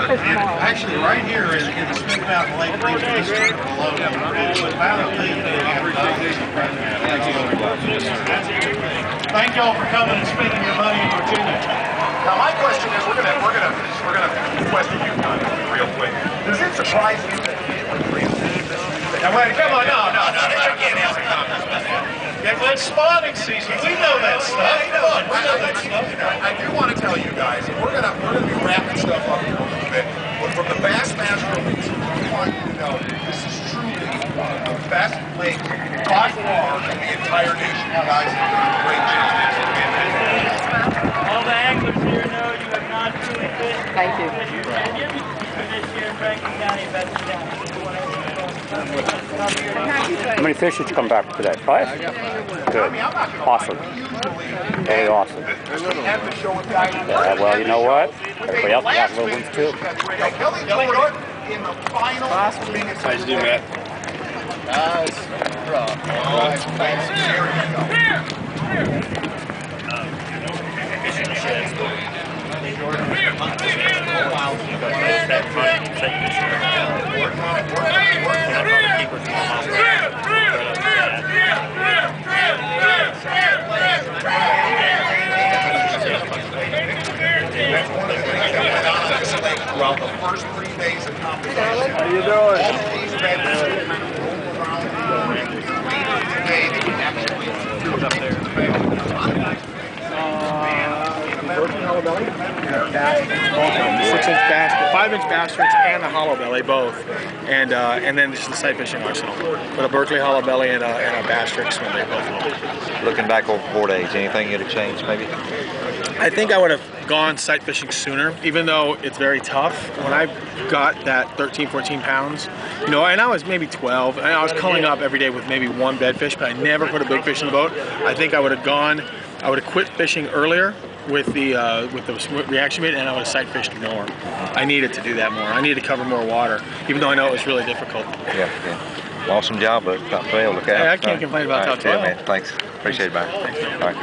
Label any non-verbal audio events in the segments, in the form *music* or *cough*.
gotta fish And tomorrow. Actually, right here in, in the Smith Mountain Lake region, this is below, it's about a million Thank y'all for coming and spending your money in Virginia. Now my question is, we're gonna we're gonna we're gonna question you Don, real quick. Does it surprise you that Now, wait, come on, no, no, no, I can't answer Yeah, well, it's spawning season. We know that stuff. Come on, we know that stuff. I do want to tell you guys, and we're gonna we're gonna be wrapping stuff up here a little bit, but from the Bassmaster Elite, we want you to know that this is truly one of the best lakes by far in the entire nation. You guys have done a great job. All the anglers here know you have not truly fished Thank you. Virginia. And this year in Franklin County, Bedford County. How many fish did you come back today? Five? Good. Awesome. Very awesome. Have to show it guys. Yeah, well, you know what? Everybody else got little ones too. Kelly Jordon in the final minutes. How'd you do, Matt? Uh, That's one of the things that went on at this lake throughout the first three days of competition. How you doing? All these around. They can actually Six inch bass, five inch bass string and a hollow belly both, and uh, and then just the sight fishing arsenal with a Berkley hollow belly and a, and a bass string swim bait both. Looking back over four days, anything you'd have changed maybe? I think I would have gone sight fishing sooner, even though it's very tough. When I got that 13, 14 pounds, you know, and I was maybe 12, and I was culling up every day with maybe one bedfish, but I never put a big fish in the boat. I think I would have gone, I would have quit fishing earlier with the uh, with the reaction bait, and I would have sight fished more. I needed to do that more. I needed to cover more water, even though I know it was really difficult. Yeah, yeah. Awesome job, but top 12, look out. Hey, I can't complain about All right, top 12. yeah, man. Thanks. Appreciate it, man. All right.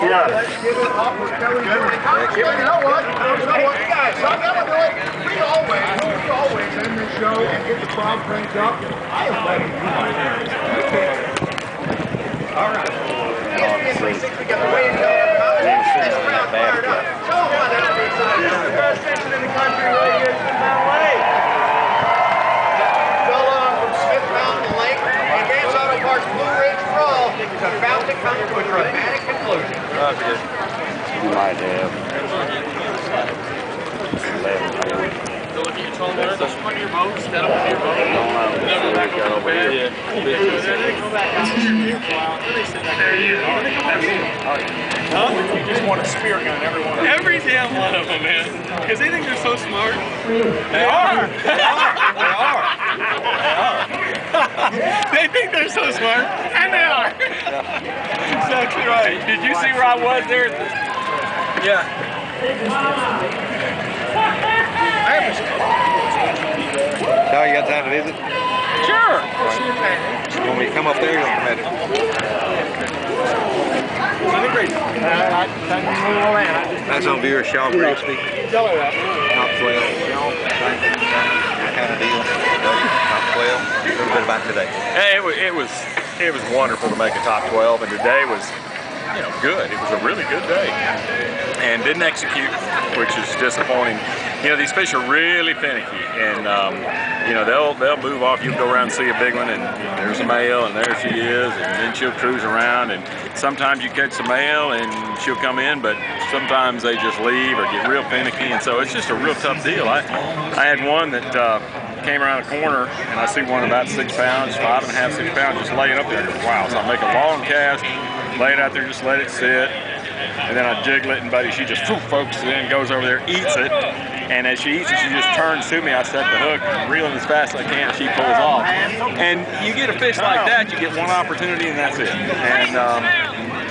Let's give it up for Kelly Jordon. You know what? You know what? Guys, I'm gonna do it. We always, we always end the show and get the crowd cranked up. I am ready. All right. ESPN 360 got the radio. This crowd fired up. Show them why that's the exciting. The best fishing in the country right here at Smith Mountain Lake. Fella from Smith Mountain Lake, Advance Auto Parts Blue Ridge Brawl is about to come to a dramatic conclusion. You might have. Eleven. Go look at your trolling motor, just one of your boats, set up in your boat. They they they. Huh? You just want a spear gun, every. Every damn one of them, man. Because they think they're so smart. They are. They are. They are. they think they're so smart, and they are. exactly right. Did you see where I was there? Yeah. Now you got time to visit? Sure. You want me to come up there or come at it? That's on viewer Shaw Grigsby. Top 12. Kind of deal. Top 12. A little bit about today. Hey, it was, it was it was wonderful to make a top 12, and today was you know good. It was a really good day, and didn't execute, which is disappointing. You know these fish are really finicky, and um, you know they'll they'll move off. You go around and see a big one, and there's a male, and there she is, and then she'll cruise around, and sometimes you catch the male, and she'll come in, but sometimes they just leave or get real finicky, and so it's just a real tough deal. I I had one that. Uh, came around a corner and I see one about six pounds, five and a half, six pounds, just laying up there. Wow. So I make a long cast, lay it out there, just let it sit. And then I jiggle it, and buddy, she just focuses in, goes over there, eats it. And as she eats it, she just turns to me. I set the hook, reeling as fast as I can, and she pulls off. And you get a fish like that, you get one opportunity, and that's it. And um,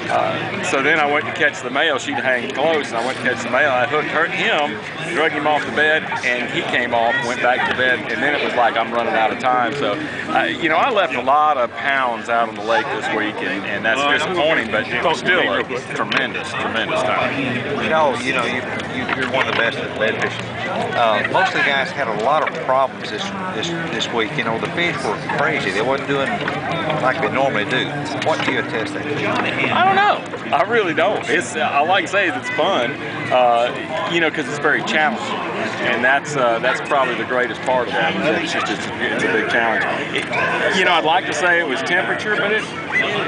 uh, so then I went to catch the male. She'd hang close, and I went to catch the male. I hooked her, him, drug him off the bed, and he came off, went back to bed, and then it was like I'm running out of time. So, uh, you know, I left a lot of pounds out on the lake this week, and, and that's disappointing, but it was still a tremendous, tremendous time. You know, you know, you, you you're one of the best at lead fishing. Uh, most of the guys had a lot of problems this this this week. You know, the fish were crazy. They wasn't doing like they normally do. What do you attest that to? I don't know. I really don't. It's I like to say it's fun, uh, you know, because it's very challenging, and that's uh, that's probably the greatest part of that. It's just it's, it's a big challenge. It, you know, I'd like to say it was temperature, but it,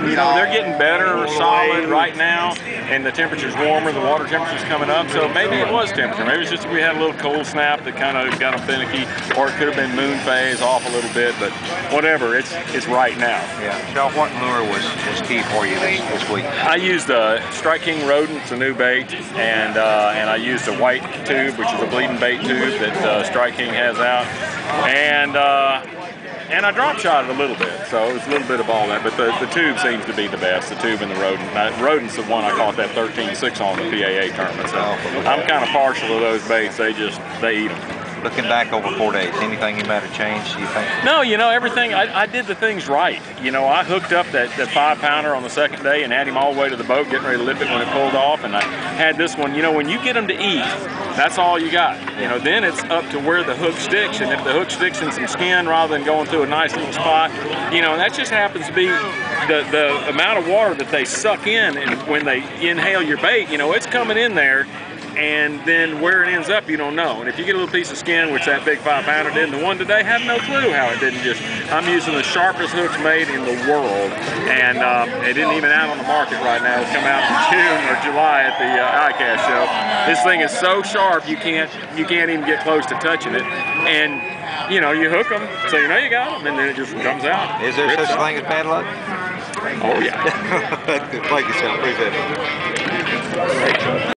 you know, they're getting better, solid right now, and the temperature's warmer. The water temperature's coming up, so maybe it was temperature. Maybe it's just we had a little cold snap that kind of got them finicky, or it could have been moon phase off a little bit, but whatever. It's it's right now. Yeah, what lure was, was key for you this, this week? I used a Strike King rodent, it's a new bait, and uh, and I used a white tube, which is a bleeding bait tube that uh, Strike King has out, and uh, and I drop shot it a little bit, so it was a little bit of all that. But the, the tube seems to be the best, the tube and the rodent. Now, rodent's the one I caught that 13-6 on the PAA tournament. So oh, I'm kind of partial to those baits. They just they eat them. Looking back over four days, anything you might have changed, you think? No, you know, everything, I, I did the things right. You know, I hooked up that, that five pounder on the second day and had him all the way to the boat, getting ready to lift it when it pulled off. And I had this one, you know, when you get them to eat, that's all you got. You know, then it's up to where the hook sticks. And if the hook sticks in some skin rather than going through a nice little spot, you know, that just happens to be the, the amount of water that they suck in and when they inhale your bait, you know, it's coming in there and then where it ends up you don't know. And if you get a little piece of skin which that big five pounder did and the one today had no clue how it didn't just i'm using the sharpest hooks made in the world. And um, it didn't even out on the market right now. It'll come out in june or july at the uh, icast show. This thing is so sharp you can't you can't even get close to touching it. And you know you hook them so you know you got them and then it just comes out. Is there such a thing as bad luck? oh yeah. *laughs* Thank you, Sean. Appreciate it.